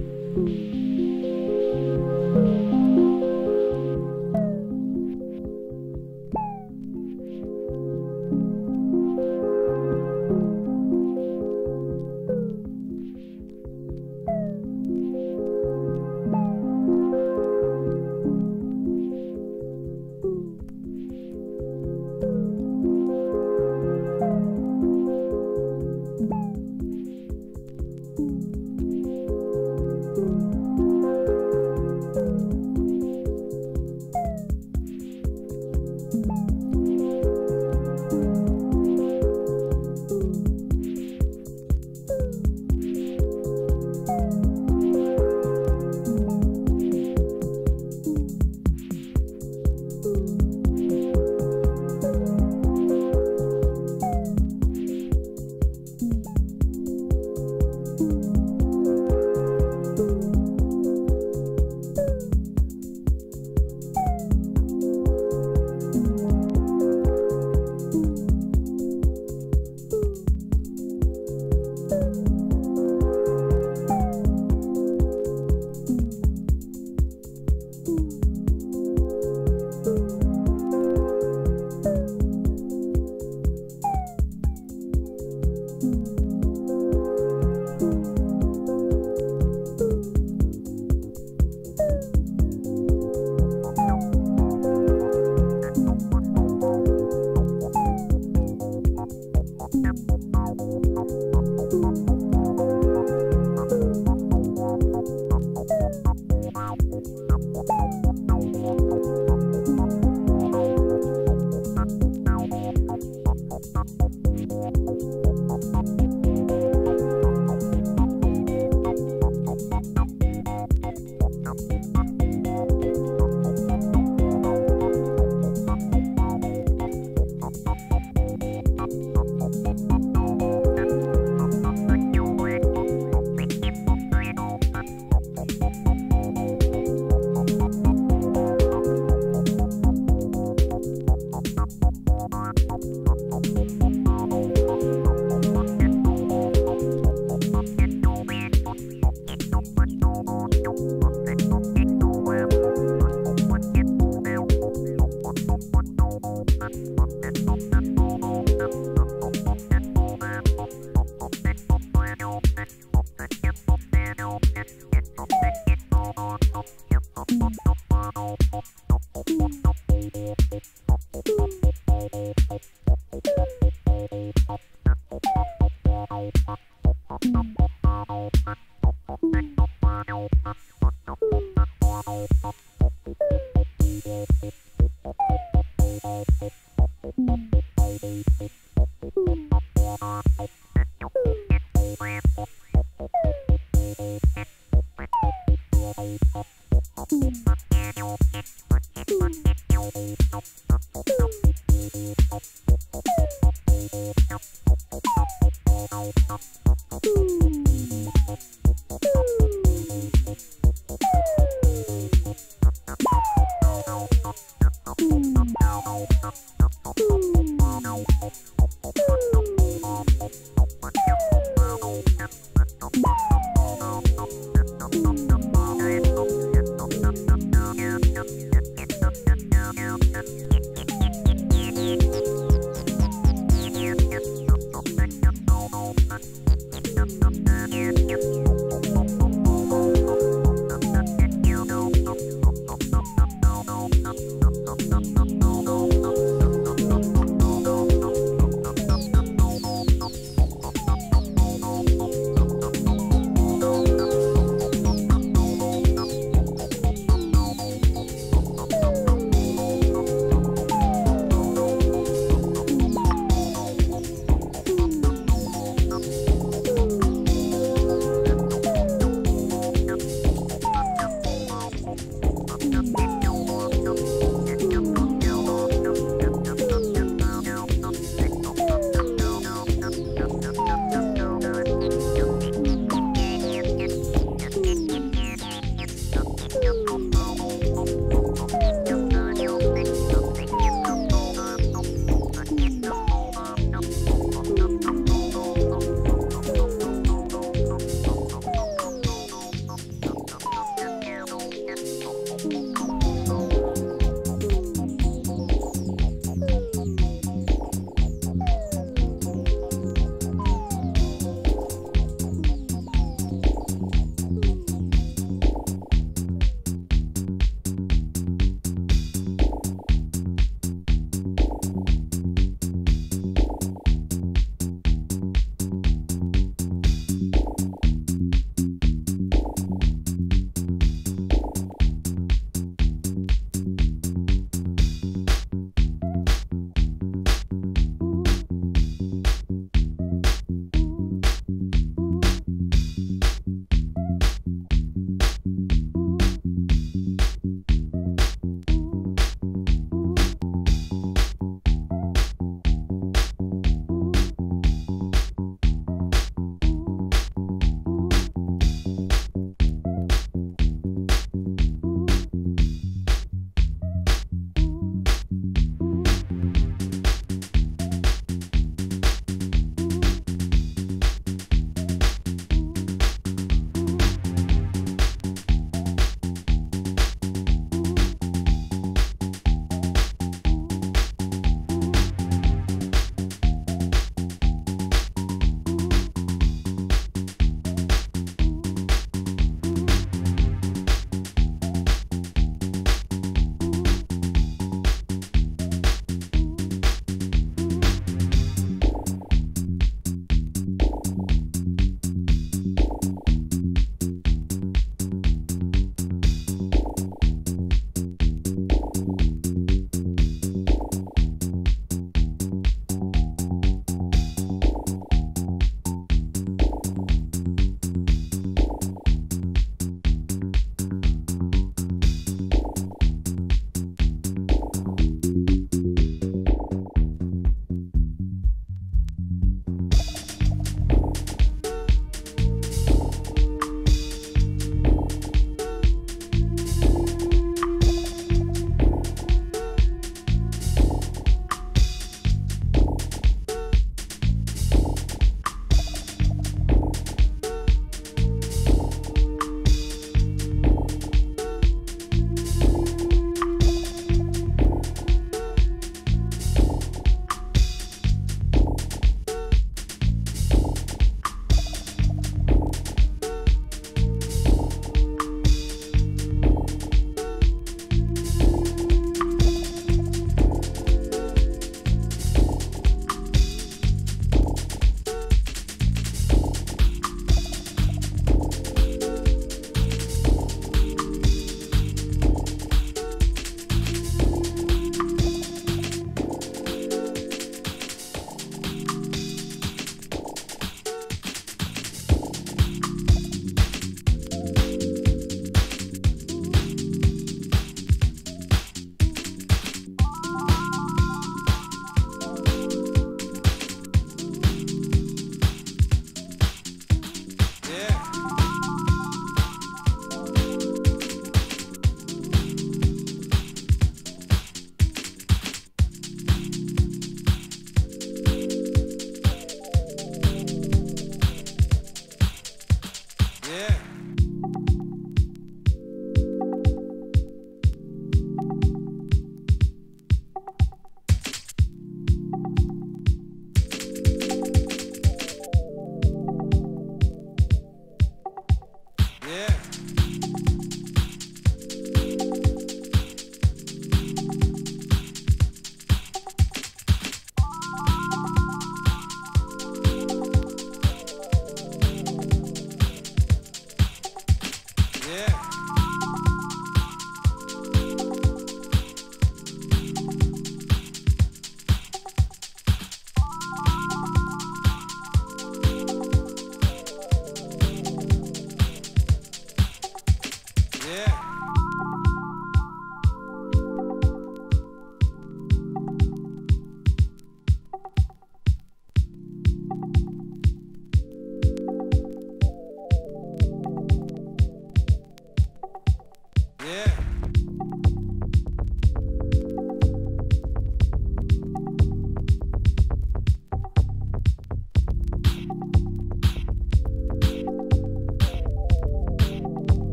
Música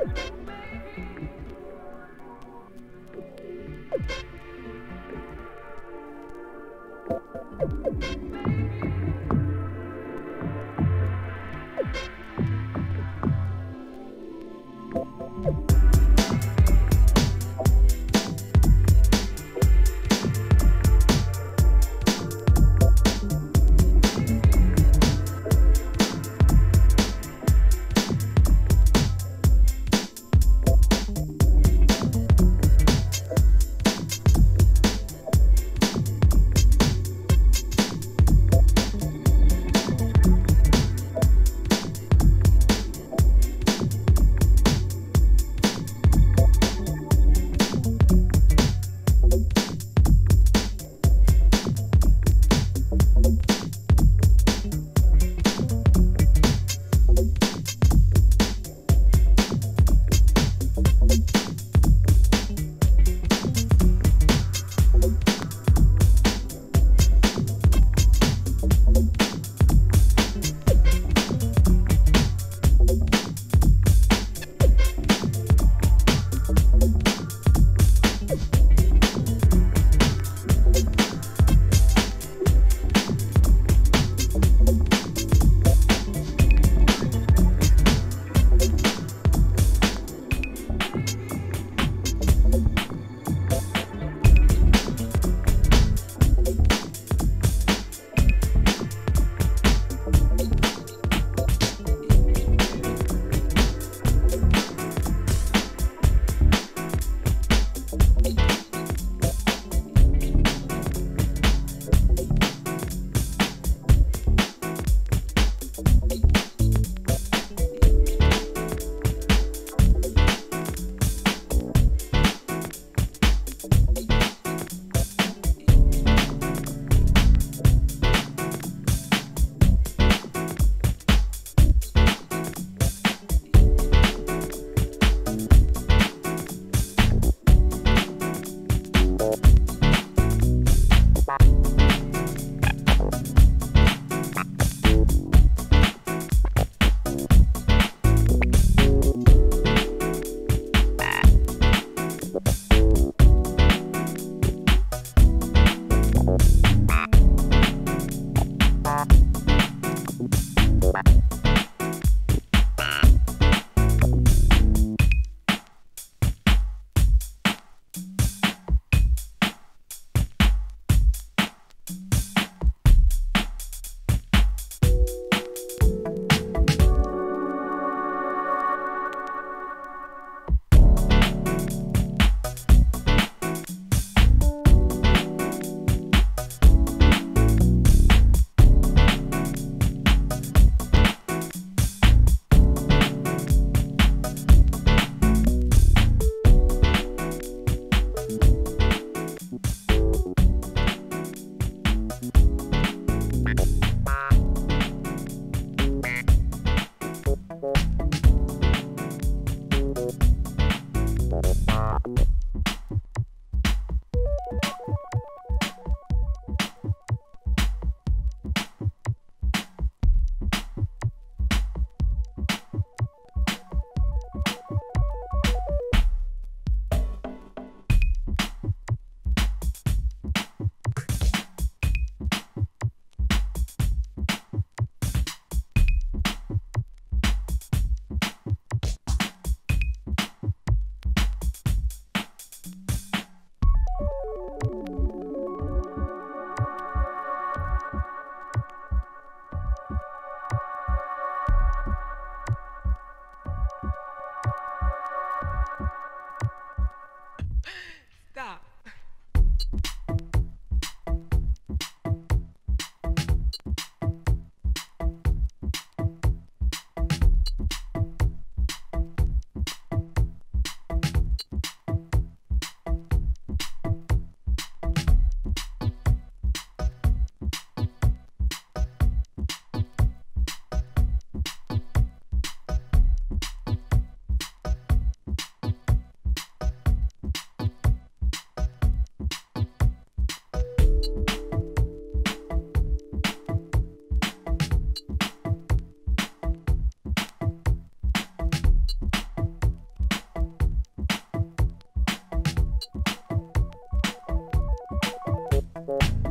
it. Bye.